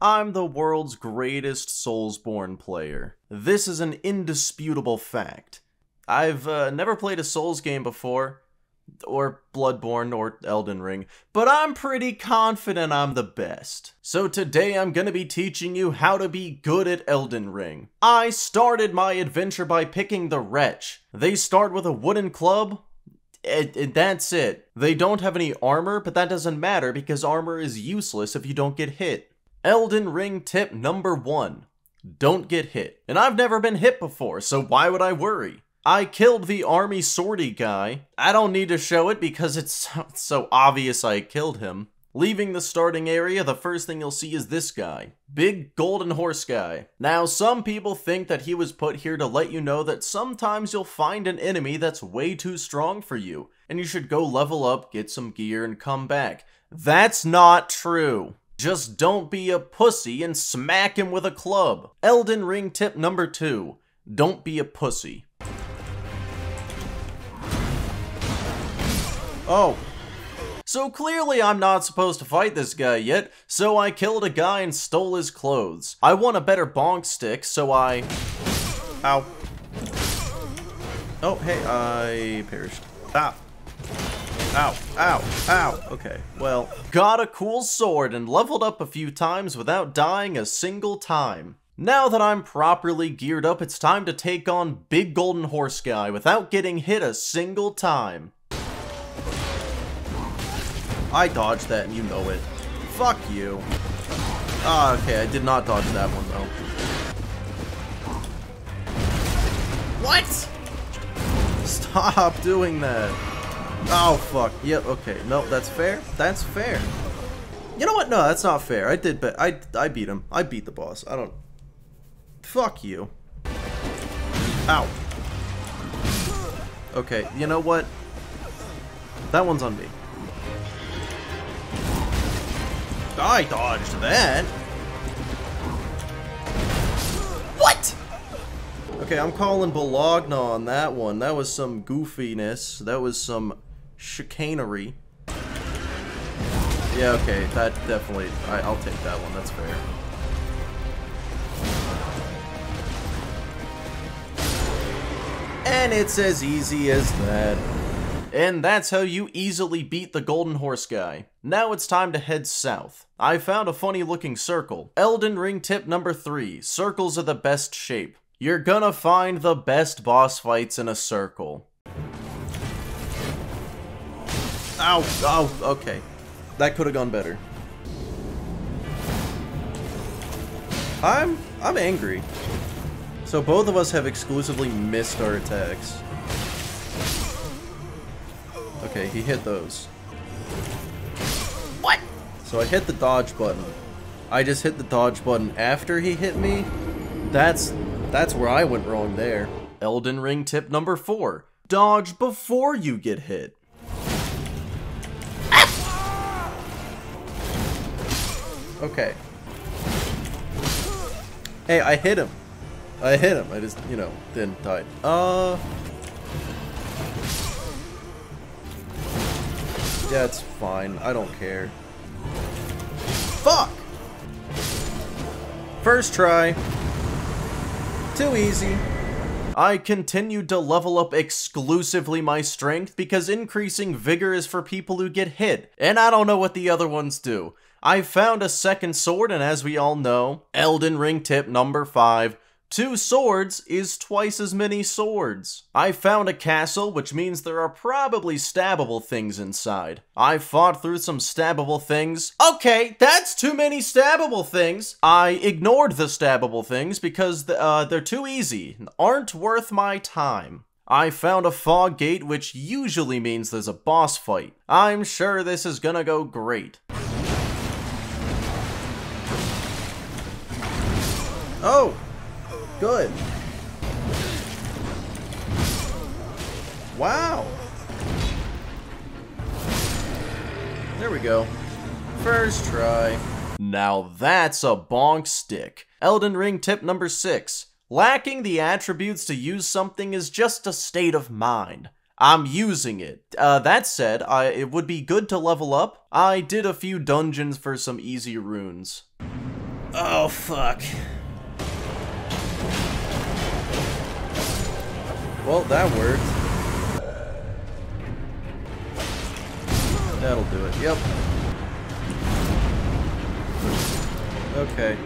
I'm the world's greatest Soulsborne player. This is an indisputable fact. I've uh, never played a Souls game before, or Bloodborne or Elden Ring, but I'm pretty confident I'm the best. So today I'm gonna be teaching you how to be good at Elden Ring. I started my adventure by picking the Wretch. They start with a wooden club, and, and that's it. They don't have any armor, but that doesn't matter because armor is useless if you don't get hit. Elden Ring tip number one. Don't get hit. And I've never been hit before, so why would I worry? I killed the army sortie guy. I don't need to show it because it's so obvious I killed him. Leaving the starting area, the first thing you'll see is this guy. Big golden horse guy. Now, some people think that he was put here to let you know that sometimes you'll find an enemy that's way too strong for you, and you should go level up, get some gear, and come back. That's not true. Just don't be a pussy and smack him with a club. Elden Ring tip number two. Don't be a pussy. Oh. So clearly I'm not supposed to fight this guy yet, so I killed a guy and stole his clothes. I want a better bonk stick, so I... Ow. Oh, hey, I perished. Ah. Ow, ow, ow. Okay, well, got a cool sword and leveled up a few times without dying a single time. Now that I'm properly geared up, it's time to take on Big Golden Horse Guy without getting hit a single time. I dodged that and you know it. Fuck you. Ah, okay, I did not dodge that one though. What? Stop doing that. Oh, fuck. Yep, okay. No, that's fair. That's fair. You know what? No, that's not fair. I did, but I, I beat him. I beat the boss. I don't... Fuck you. Ow. Okay, you know what? That one's on me. I dodged that. What? Okay, I'm calling Bologna on that one. That was some goofiness. That was some chicanery. Yeah, okay, that definitely, I, I'll take that one, that's fair. And it's as easy as that. And that's how you easily beat the Golden Horse guy. Now it's time to head south. I found a funny looking circle. Elden Ring tip number 3. Circles are the best shape. You're gonna find the best boss fights in a circle. Ow, oh, okay. That could have gone better. I'm, I'm angry. So both of us have exclusively missed our attacks. Okay, he hit those. What? So I hit the dodge button. I just hit the dodge button after he hit me. That's that's where I went wrong there. Elden Ring tip number four. Dodge before you get hit. Okay. Hey, I hit him. I hit him. I just, you know, didn't die. Uh... Yeah, it's fine. I don't care. Fuck! First try. Too easy. I continued to level up exclusively my strength because increasing vigor is for people who get hit, and I don't know what the other ones do. I found a second sword, and as we all know, Elden Ring tip number 5, two swords is twice as many swords. I found a castle, which means there are probably stabbable things inside. I fought through some stabbable things. Okay, that's too many stabbable things. I ignored the stabbable things because uh, they're too easy, aren't worth my time. I found a fog gate, which usually means there's a boss fight. I'm sure this is gonna go great. Oh! Good. Wow! There we go. First try. Now that's a bonk stick. Elden Ring tip number 6. Lacking the attributes to use something is just a state of mind. I'm using it. Uh, that said, I, it would be good to level up. I did a few dungeons for some easy runes. Oh, fuck. Well, that worked. That'll do it. Yep. Okay.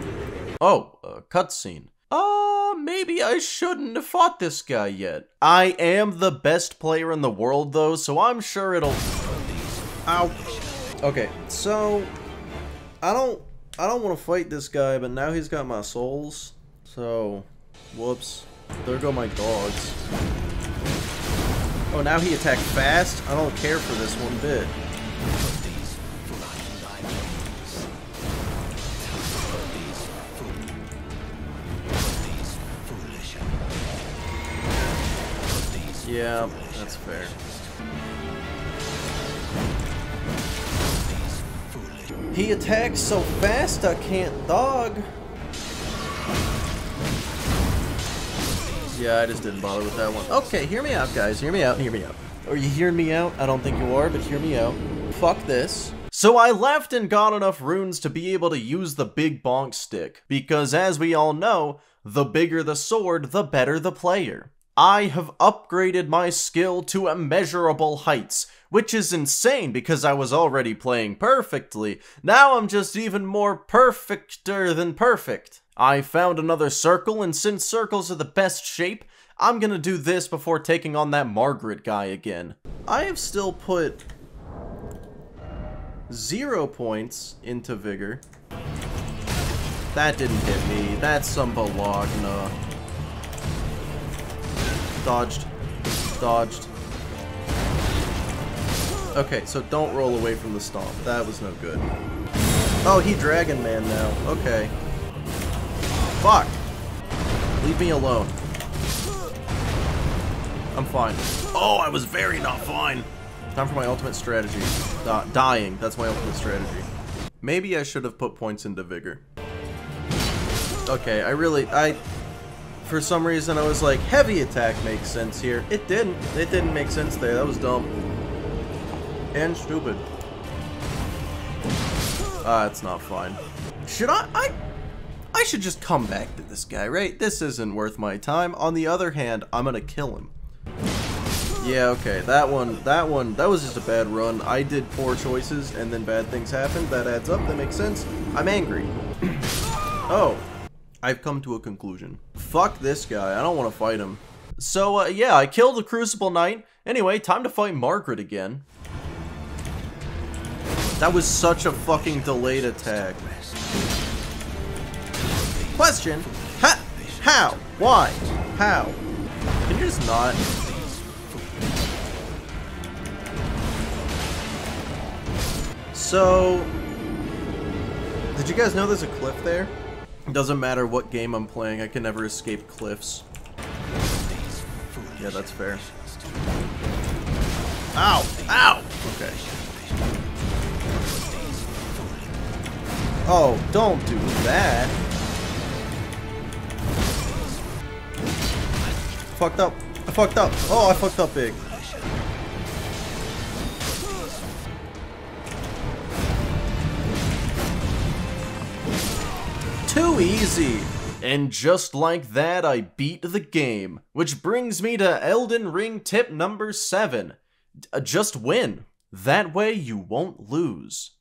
Oh, a cutscene. Uh, maybe I shouldn't have fought this guy yet. I am the best player in the world, though, so I'm sure it'll... Ow. Okay, so... I don't... I don't want to fight this guy, but now he's got my souls. So... Whoops. There go my dogs. Oh, now he attacked fast? I don't care for this one bit. Yeah, that's fair. He attacks so fast I can't dog. Yeah, I just didn't bother with that one. Okay, hear me out, guys. Hear me out. Hear me out. Are you hearing me out? I don't think you are, but hear me out. Fuck this. So I left and got enough runes to be able to use the big bonk stick, because as we all know, the bigger the sword, the better the player. I have upgraded my skill to immeasurable heights, which is insane because I was already playing perfectly. Now I'm just even more perfecter than perfect. I found another circle, and since circles are the best shape, I'm gonna do this before taking on that Margaret guy again. I have still put zero points into Vigor. That didn't hit me. That's some Bologna. Dodged. Dodged. Okay, so don't roll away from the stomp. That was no good. Oh, he Dragon Man now. Okay. Fuck! Leave me alone. I'm fine. Oh, I was very not fine. Time for my ultimate strategy. Uh, dying. That's my ultimate strategy. Maybe I should have put points into Vigor. Okay, I really... I... For some reason, I was like, heavy attack makes sense here. It didn't. It didn't make sense there. That was dumb. And stupid. Ah, uh, it's not fine. Should I... I... I should just come back to this guy, right? This isn't worth my time. On the other hand, I'm gonna kill him. Yeah, okay, that one, that one, that was just a bad run. I did poor choices, and then bad things happened. That adds up, that makes sense. I'm angry. oh, I've come to a conclusion. Fuck this guy, I don't want to fight him. So, uh, yeah, I killed the Crucible Knight. Anyway, time to fight Margaret again. That was such a fucking delayed attack. Question. Ha how? Why? How? Can you just not? So... Did you guys know there's a cliff there? It doesn't matter what game I'm playing, I can never escape cliffs. Yeah, that's fair. Ow! Ow! Okay. Oh, don't do that. fucked up. I fucked up. Oh, I fucked up big. Too easy. And just like that, I beat the game. Which brings me to Elden Ring tip number 7. Uh, just win. That way you won't lose.